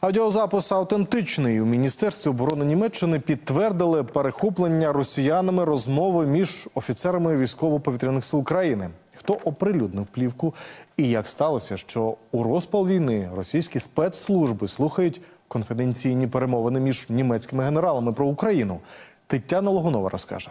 Аудіозапис автентичний. У міністерстві оборони Німеччини підтвердили перехоплення росіянами розмови між офіцерами військово-повітряних сил країни. Хто оприлюднив плівку і як сталося, що у розпал війни російські спецслужби слухають конфіденційні перемовини між німецькими генералами про Україну? Тетяна Логунова розкаже.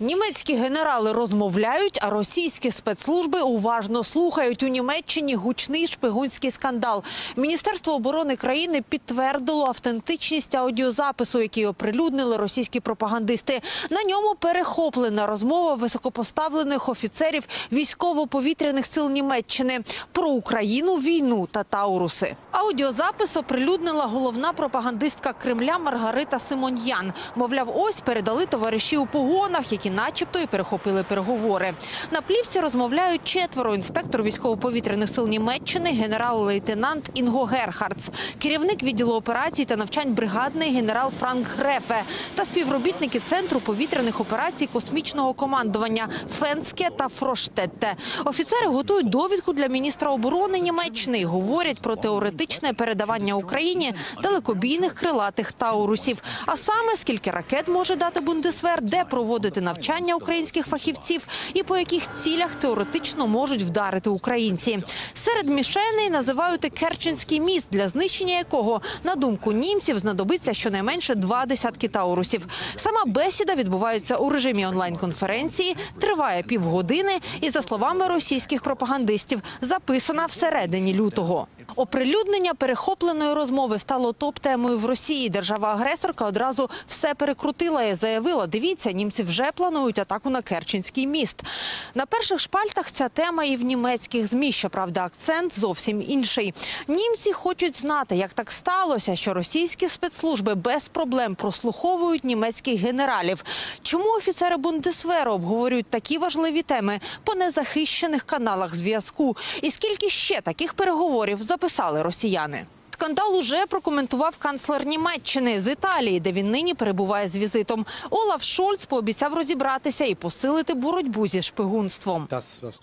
Німецькі генерали розмовляють, а російські спецслужби уважно слухають. У Німеччині гучний шпигунський скандал. Міністерство оборони країни підтвердило автентичність аудіозапису, який оприлюднили російські пропагандисти. На ньому перехоплена розмова високопоставлених офіцерів військово-повітряних сил Німеччини про Україну, війну та Тауруси. Аудіозапис оприлюднила головна пропагандистка Кремля Маргарита Симоньян. Мовляв, ось передали товариші у погонах, які начебто і перехопили переговори. На плівці розмовляють четверо інспектор військово-повітряних сил Німеччини, генерал-лейтенант Інго Герхардс, керівник відділу операцій та навчань бригадний генерал Франк Грефе та співробітники центру повітряних операцій космічного командування Фенське та Фроштетте. Офіцери готують довідку для міністра оборони Німеччини і говорять про теоретичне передавання Україні далекобійних крилатих таурусів. А саме скільки ракет може дати Бундесвер, де проводити навчання українських фахівців і по яких цілях теоретично можуть вдарити українці. Серед мішеней називають Керченський міст, для знищення якого, на думку німців, знадобиться щонайменше два десятки таурусів. Сама бесіда відбувається у режимі онлайн-конференції, триває півгодини і, за словами російських пропагандистів, записана всередині лютого. Оприлюднення перехопленої розмови стало топ-темою в Росії. Держава-агресорка одразу все перекрутила і заявила: дивіться, німці вже планують атаку на Керченський міст. На перших шпальтах ця тема і в німецьких змі. Щоправда, акцент зовсім інший. Німці хочуть знати, як так сталося, що російські спецслужби без проблем прослуховують німецьких генералів. Чому офіцери Бундесверу обговорюють такі важливі теми по незахищених каналах зв'язку? І скільки ще таких переговорів записали росіяни? Скандал уже прокоментував канцлер Німеччини з Італії, де він нині перебуває з візитом. Олаф Шольц пообіцяв розібратися і посилити боротьбу зі шпигунством.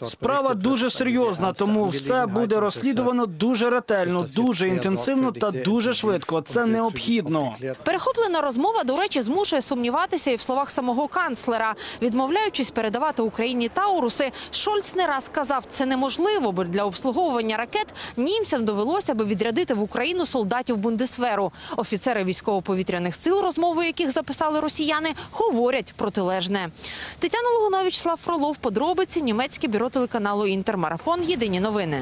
Справа дуже серйозна, тому все буде розслідувано дуже ретельно, дуже інтенсивно та дуже швидко. Це необхідно. Перехоплена розмова, до речі, змушує сумніватися і в словах самого канцлера. Відмовляючись передавати Україні Тауруси, Шольц не раз казав, це неможливо, бо для обслуговування ракет німцям довелося би відрядити в Україну солдатів Бундесверу. Офіцери військово-повітряних сил, розмови яких записали росіяни, говорять протилежне. Тетяна Лугунович, Слав Фролов, подробиці, німецьке бюро телеканалу Інтермарафон. Єдині новини.